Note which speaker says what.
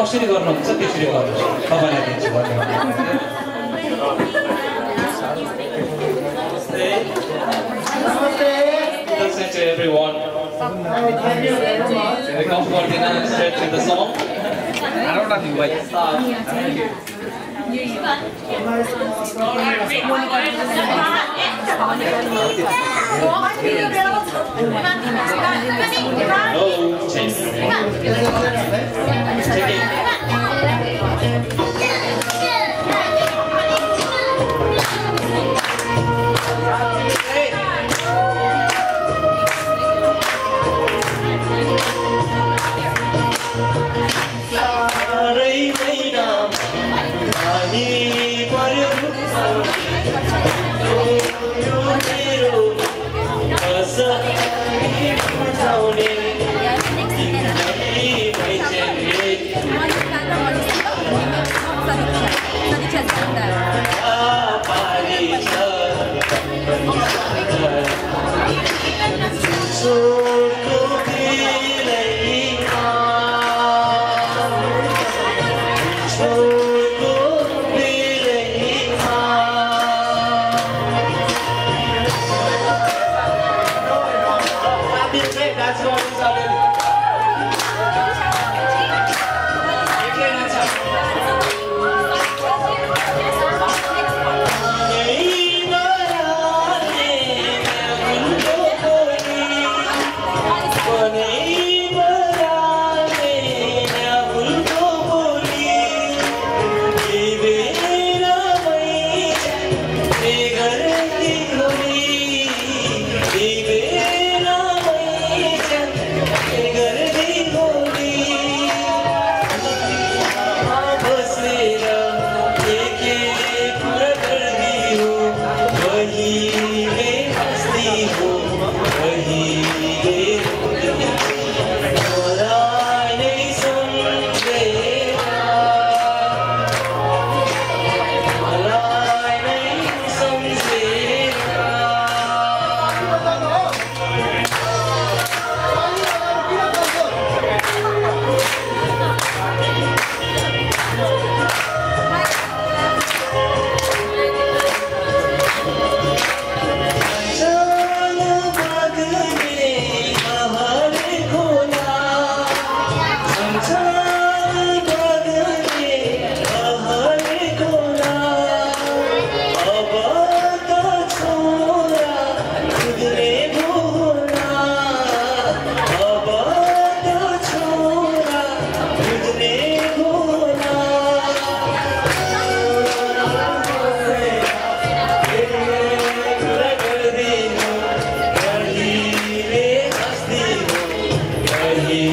Speaker 1: कसरी गर्नुहुन्छ त्यसरी गर्नुहोस् तपाईँलाई दिन्छु come for the song. I don't Thank you.
Speaker 2: हामी Amém.